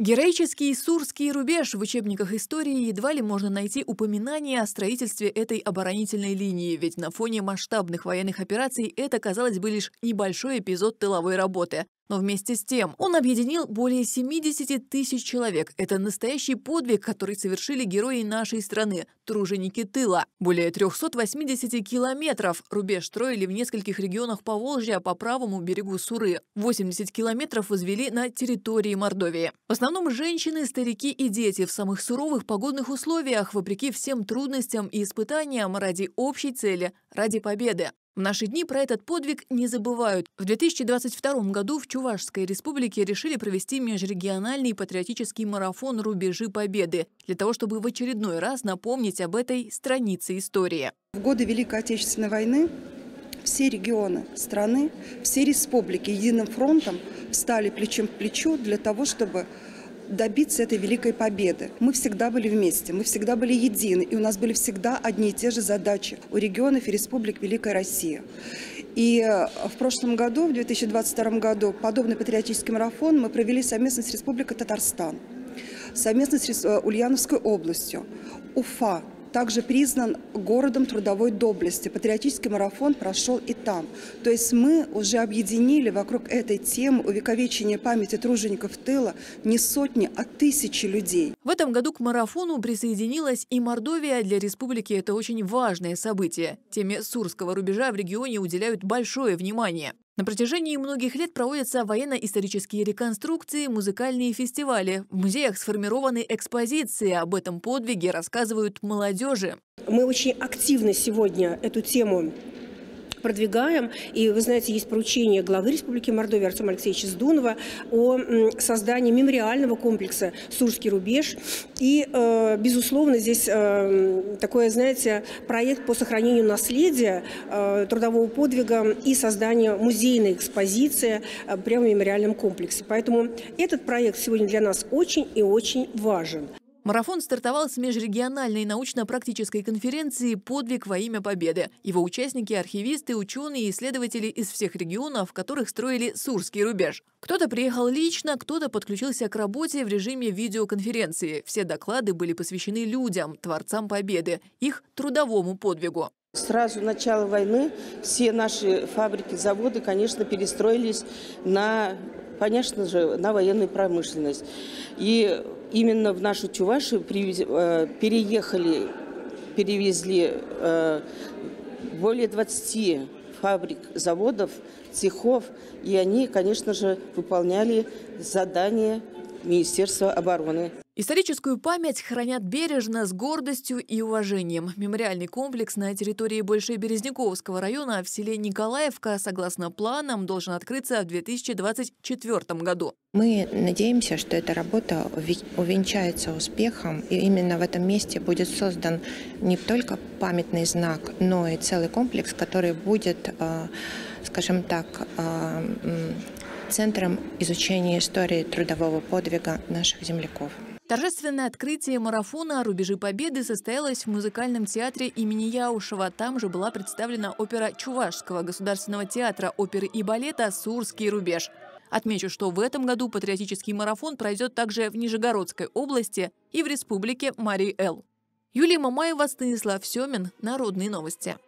Героический Сурский рубеж в учебниках истории едва ли можно найти упоминание о строительстве этой оборонительной линии, ведь на фоне масштабных военных операций это, казалось бы, лишь небольшой эпизод тыловой работы. Но вместе с тем он объединил более 70 тысяч человек. Это настоящий подвиг, который совершили герои нашей страны – труженики тыла. Более 380 километров рубеж строили в нескольких регионах Поволжья по правому берегу Суры. 80 километров возвели на территории Мордовии. В основном женщины, старики и дети в самых суровых погодных условиях, вопреки всем трудностям и испытаниям ради общей цели – ради победы. В наши дни про этот подвиг не забывают. В 2022 году в Чувашской республике решили провести межрегиональный патриотический марафон «Рубежи Победы» для того, чтобы в очередной раз напомнить об этой странице истории. В годы Великой Отечественной войны все регионы страны, все республики единым фронтом стали плечом к плечу для того, чтобы добиться этой великой победы. Мы всегда были вместе, мы всегда были едины, и у нас были всегда одни и те же задачи у регионов и республик Великой России. И э, в прошлом году, в 2022 году, подобный патриотический марафон мы провели совместно с Республикой Татарстан, совместно с э, Ульяновской областью, Уфа, также признан городом трудовой доблести. Патриотический марафон прошел и там. То есть мы уже объединили вокруг этой темы увековечения памяти тружеников тыла не сотни, а тысячи людей. В этом году к марафону присоединилась и Мордовия. Для республики это очень важное событие. Теме Сурского рубежа в регионе уделяют большое внимание. На протяжении многих лет проводятся военно-исторические реконструкции, музыкальные фестивали. В музеях сформированы экспозиции. Об этом подвиге рассказывают молодежи. Мы очень активно сегодня эту тему продвигаем. И, вы знаете, есть поручение главы Республики Мордовия Артема Алексеевича Сдунова о создании мемориального комплекса «Сурский рубеж». И, э, безусловно, здесь э, такой, знаете, проект по сохранению наследия э, трудового подвига и созданию музейной экспозиции прямо в мемориальном комплексе. Поэтому этот проект сегодня для нас очень и очень важен. Марафон стартовал с межрегиональной научно-практической конференции «Подвиг во имя Победы». Его участники – архивисты, ученые и исследователи из всех регионов, которых строили Сурский рубеж. Кто-то приехал лично, кто-то подключился к работе в режиме видеоконференции. Все доклады были посвящены людям, творцам Победы, их трудовому подвигу. Сразу начало войны все наши фабрики, заводы, конечно, перестроились на, конечно же, на военную промышленность. И именно в нашу Чувашию э, переехали, перевезли э, более 20 фабрик, заводов, цехов, и они, конечно же, выполняли задания Министерства обороны. Историческую память хранят бережно, с гордостью и уважением. Мемориальный комплекс на территории Большой Березняковского района в селе Николаевка, согласно планам, должен открыться в 2024 году. Мы надеемся, что эта работа увенчается успехом, и именно в этом месте будет создан не только памятный знак, но и целый комплекс, который будет, э, скажем так, э, центром изучения истории трудового подвига наших земляков. Торжественное открытие марафона «Рубежи Победы» состоялось в музыкальном театре имени Яушева. Там же была представлена опера Чувашского государственного театра оперы и балета «Сурский рубеж». Отмечу, что в этом году патриотический марафон пройдет также в Нижегородской области и в республике Марий-Эл. Юлия Мамаева, Станислав Семин. Народные новости.